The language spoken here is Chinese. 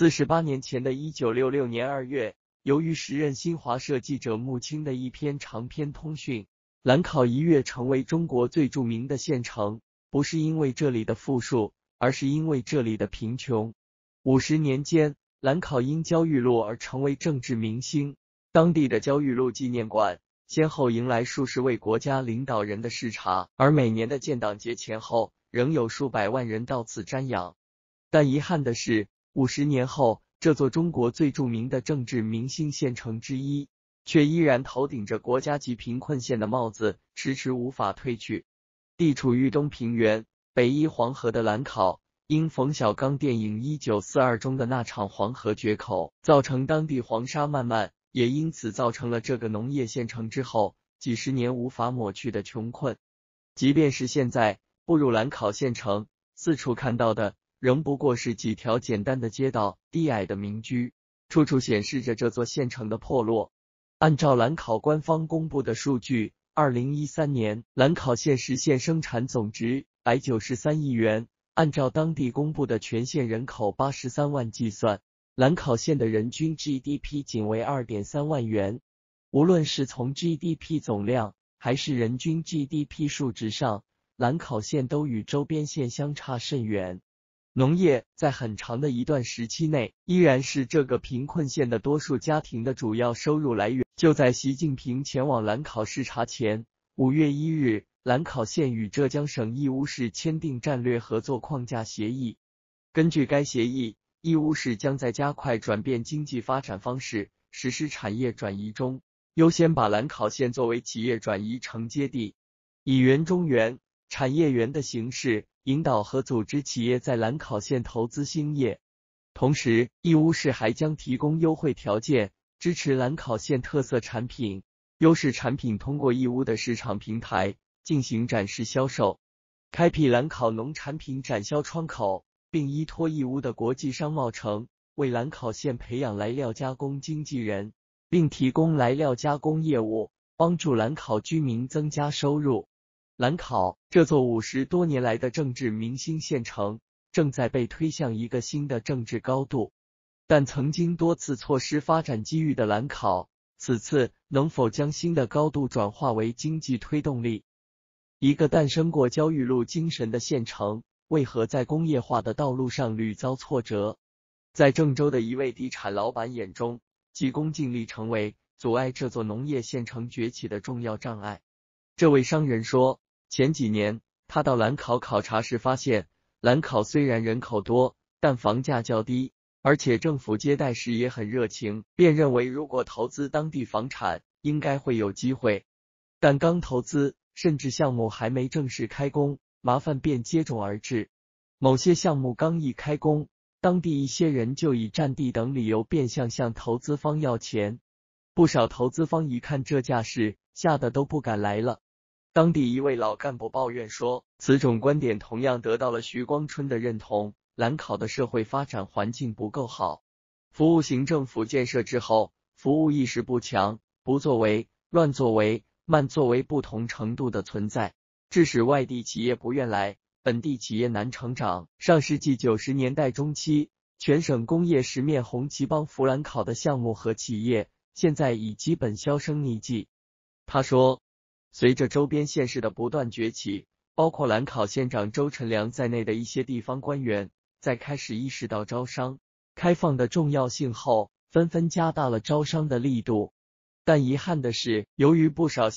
四十八年前的一九六六年二月，由于时任新华社记者穆青的一篇长篇通讯，兰考一跃成为中国最著名的县城，不是因为这里的富庶，而是因为这里的贫穷。五十年间，兰考因焦裕禄而成为政治明星，当地的焦裕禄纪念馆先后迎来数十位国家领导人的视察，而每年的建党节前后，仍有数百万人到此瞻仰。但遗憾的是。五十年后，这座中国最著名的政治明星县城之一，却依然头顶着国家级贫困县的帽子，迟迟无法褪去。地处豫东平原、北依黄河的兰考，因冯小刚电影《一九四二》中的那场黄河决口，造成当地黄沙漫漫，也因此造成了这个农业县城之后几十年无法抹去的穷困。即便是现在步入兰考县城，四处看到的。仍不过是几条简单的街道、低矮的民居，处处显示着这座县城的破落。按照兰考官方公布的数据，二零一三年兰考县实现生产总值百九十三亿元。按照当地公布的全县人口八十三万计算，兰考县的人均 GDP 仅为二点三万元。无论是从 GDP 总量还是人均 GDP 数值上，兰考县都与周边县相差甚远。农业在很长的一段时期内依然是这个贫困县的多数家庭的主要收入来源。就在习近平前往兰考视察前，五月一日，兰考县与浙江省义乌市签订战略合作框架协议。根据该协议，义乌市将在加快转变经济发展方式、实施产业转移中，优先把兰考县作为企业转移承接地，以园中园、产业园的形式。引导和组织企业在兰考县投资兴业，同时义乌市还将提供优惠条件，支持兰考县特色产品、优势产品通过义乌的市场平台进行展示销售，开辟兰考农产品展销窗口，并依托义乌的国际商贸城，为兰考县培养来料加工经纪人，并提供来料加工业务，帮助兰考居民增加收入。兰考这座五十多年来的政治明星县城，正在被推向一个新的政治高度。但曾经多次错失发展机遇的兰考，此次能否将新的高度转化为经济推动力？一个诞生过焦裕禄精神的县城，为何在工业化的道路上屡遭挫折？在郑州的一位地产老板眼中，急功近利成为阻碍这座农业县城崛起的重要障碍。这位商人说。前几年，他到兰考考察时发现，兰考虽然人口多，但房价较低，而且政府接待时也很热情，便认为如果投资当地房产，应该会有机会。但刚投资，甚至项目还没正式开工，麻烦便接踵而至。某些项目刚一开工，当地一些人就以占地等理由变相向投资方要钱，不少投资方一看这架势，吓得都不敢来了。当地一位老干部抱怨说，此种观点同样得到了徐光春的认同。兰考的社会发展环境不够好，服务型政府建设之后，服务意识不强，不作为、乱作为、慢作为不同程度的存在，致使外地企业不愿来，本地企业难成长。上世纪九十年代中期，全省工业十面红旗帮扶兰考的项目和企业，现在已基本销声匿迹。他说。随着周边县市的不断崛起，包括兰考县长周成良在内的一些地方官员，在开始意识到招商开放的重要性后，纷纷加大了招商的力度。但遗憾的是，由于不少